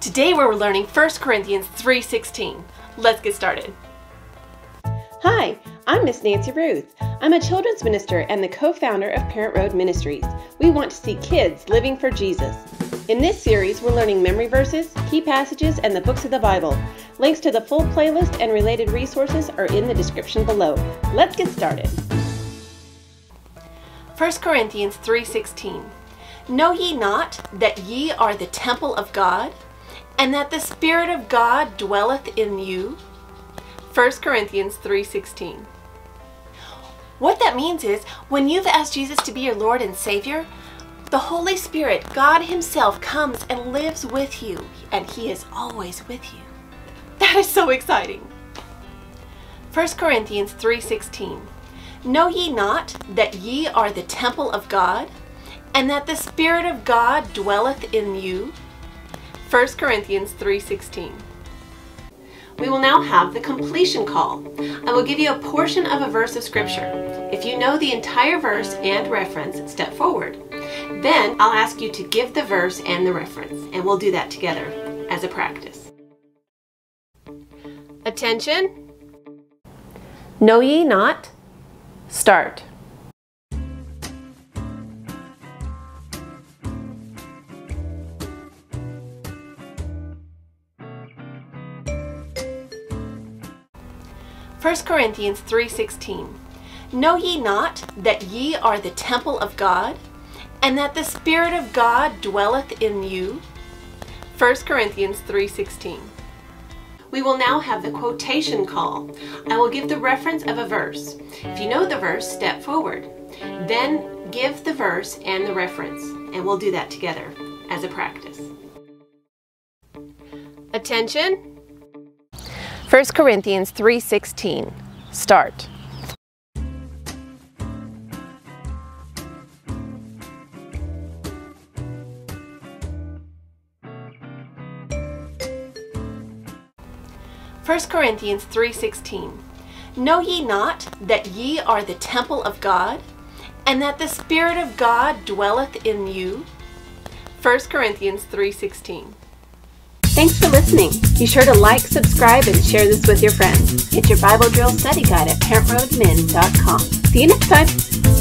Today we're learning 1 Corinthians 3.16. Let's get started. Hi, I'm Miss Nancy Ruth. I'm a children's minister and the co-founder of Parent Road Ministries. We want to see kids living for Jesus. In this series, we're learning memory verses, key passages, and the books of the Bible. Links to the full playlist and related resources are in the description below. Let's get started. 1 Corinthians 3.16 Know ye not that ye are the temple of God, and that the Spirit of God dwelleth in you? 1 Corinthians 3:16. What that means is when you've asked Jesus to be your Lord and Savior, the Holy Spirit, God himself comes and lives with you, and he is always with you. That is so exciting. 1 Corinthians 3:16. Know ye not that ye are the temple of God, and that the Spirit of God dwelleth in you? 1 Corinthians 3.16 We will now have the completion call. I will give you a portion of a verse of Scripture. If you know the entire verse and reference, step forward. Then I'll ask you to give the verse and the reference, and we'll do that together as a practice. Attention! Know ye not? Start. 1 Corinthians 3:16 Know ye not that ye are the temple of God and that the spirit of God dwelleth in you 1 Corinthians 3:16 We will now have the quotation call. I will give the reference of a verse. If you know the verse, step forward. Then give the verse and the reference, and we'll do that together as a practice. Attention! 1 Corinthians 3:16. Start. First Corinthians 3:16 Know ye not that ye are the temple of God and that the spirit of God dwelleth in you 1 Corinthians 3:16 Thanks for listening. Be sure to like, subscribe, and share this with your friends. Get your Bible drill study guide at parentroadmin.com. See you next time.